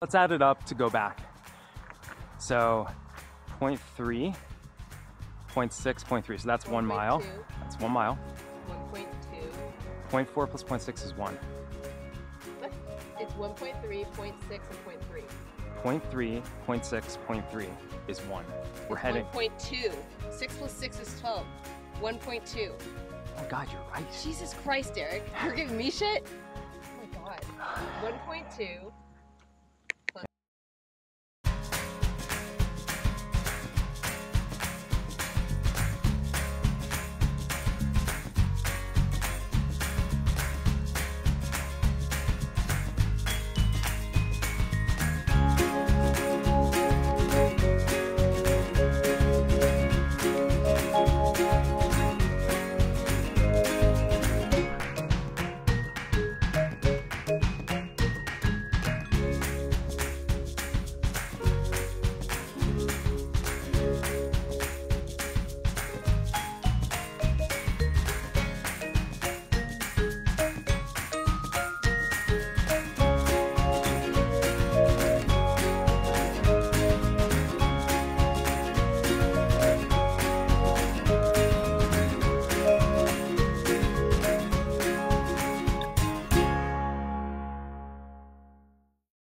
Let's add it up to go back. So 0.3, 0.6, 0.3. So that's one mile. 2. That's one mile. 1.2. 0.4 plus 0.6 is one. It's 1.3, 0.6, and 0.3. 0.3, 0.6, 0.3 is one. We're It's heading. 1.2. 6 plus 6 is 12. 1.2. Oh God, you're right. Jesus Christ, Derek. You're giving me shit? Oh my god. 1.2